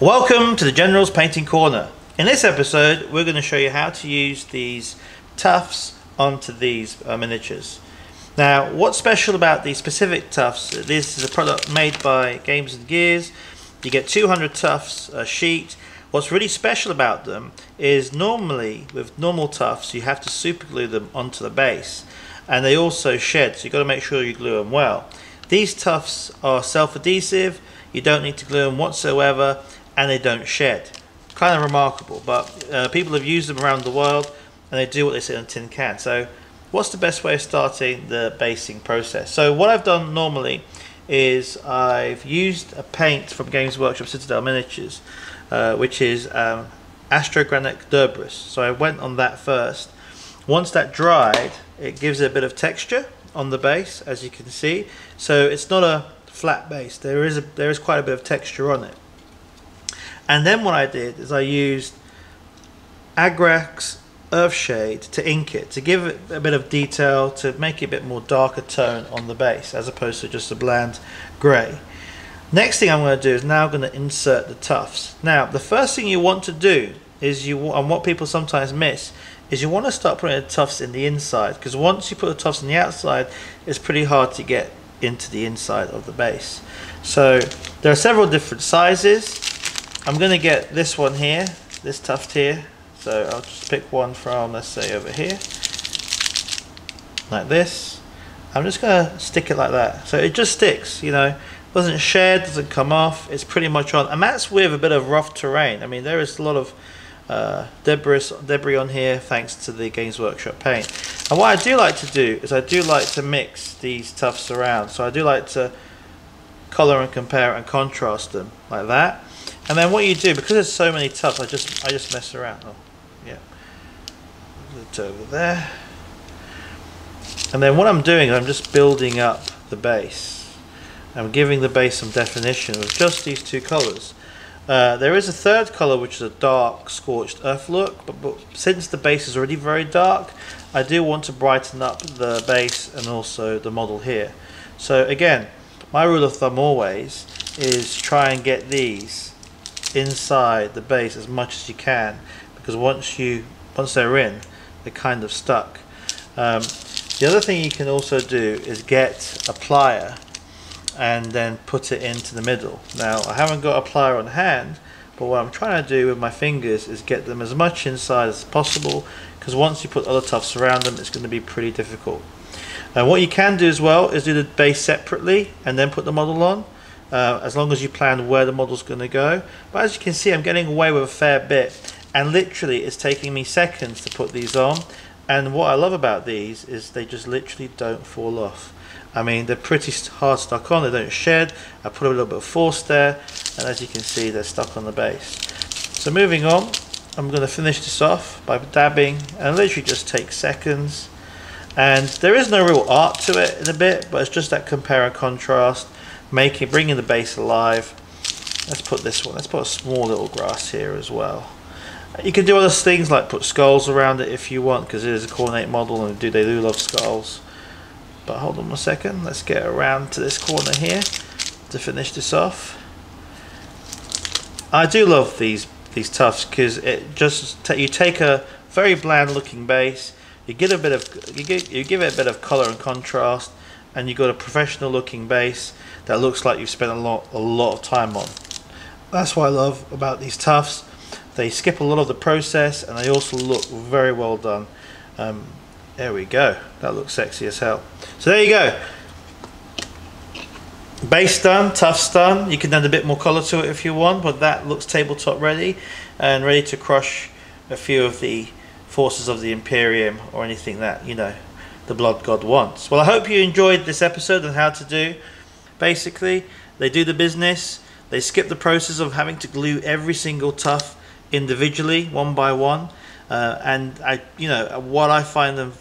Welcome to the General's Painting Corner. In this episode we're going to show you how to use these tufts onto these uh, miniatures. Now what's special about these specific tufts, this is a product made by Games and Gears. You get 200 tufts a sheet. What's really special about them is normally with normal tufts you have to super glue them onto the base and they also shed so you've got to make sure you glue them well. These tufts are self-adhesive, you don't need to glue them whatsoever and they don't shed. Kind of remarkable, but uh, people have used them around the world and they do what they say on a tin can. So what's the best way of starting the basing process? So what I've done normally is I've used a paint from Games Workshop Citadel Miniatures, uh, which is um, Astrogranite Debris. So I went on that first. Once that dried, it gives it a bit of texture on the base, as you can see. So it's not a flat base. There is a, there is quite a bit of texture on it. And then what I did is I used Agrax Earthshade to ink it, to give it a bit of detail, to make it a bit more darker tone on the base, as opposed to just a bland grey. Next thing I'm going to do is now going to insert the tufts. Now, the first thing you want to do is you, and what people sometimes miss, is you want to start putting the tufts in the inside, because once you put the tufts on the outside, it's pretty hard to get into the inside of the base. So, there are several different sizes. I'm going to get this one here, this tuft here. So I'll just pick one from, let's say, over here. Like this. I'm just going to stick it like that. So it just sticks, you know. Doesn't shed, doesn't come off. It's pretty much on. And that's with a bit of rough terrain. I mean, there is a lot of uh, debris, debris on here thanks to the Games Workshop paint. And what I do like to do is I do like to mix these tufts around. So I do like to colour and compare and contrast them like that. And then what you do, because there's so many tufts, I just I just mess around. Oh, yeah. It's over there. And then what I'm doing, I'm just building up the base. I'm giving the base some definition with just these two colours. Uh, there is a third colour which is a dark scorched earth look, but, but since the base is already very dark, I do want to brighten up the base and also the model here. So again, my rule of thumb always is try and get these inside the base as much as you can because once you once they're in they're kind of stuck. Um, the other thing you can also do is get a plier and then put it into the middle. Now I haven't got a plier on hand but what I'm trying to do with my fingers is get them as much inside as possible because once you put other tufts around them it's going to be pretty difficult. And what you can do as well is do the base separately and then put the model on uh, as long as you plan where the model's going to go. But as you can see, I'm getting away with a fair bit, and literally it's taking me seconds to put these on. And what I love about these is they just literally don't fall off. I mean, they're pretty hard stuck on, they don't shed. I put a little bit of force there, and as you can see, they're stuck on the base. So moving on, I'm going to finish this off by dabbing, and literally just take seconds. And there is no real art to it in a bit, but it's just that compare and contrast making bringing the base alive. Let's put this one let's put a small little grass here as well. You can do other things like put skulls around it if you want because it is a Khornate model and do they do love skulls. But hold on a second let's get around to this corner here to finish this off. I do love these these tufts because it just you take a very bland looking base you get a bit of you, get, you give it a bit of color and contrast and you've got a professional looking base that looks like you've spent a lot a lot of time on. That's what I love about these tufts. They skip a lot of the process and they also look very well done. Um, there we go. That looks sexy as hell. So there you go. Base done, tufts done. You can add a bit more colour to it if you want, but that looks tabletop ready and ready to crush a few of the forces of the Imperium or anything that, you know, the blood god wants. Well, I hope you enjoyed this episode on how to do. Basically, they do the business. They skip the process of having to glue every single tuft individually, one by one. Uh, and I, you know, what I find them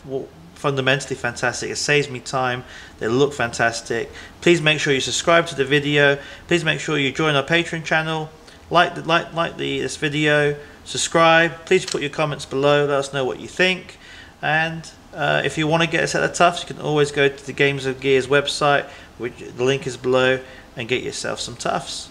fundamentally fantastic. It saves me time. They look fantastic. Please make sure you subscribe to the video. Please make sure you join our Patreon channel. Like the, like like the this video. Subscribe. Please put your comments below. Let us know what you think. And uh, if you want to get a set of tufts, you can always go to the Games and Gears website, which the link is below, and get yourself some tufts.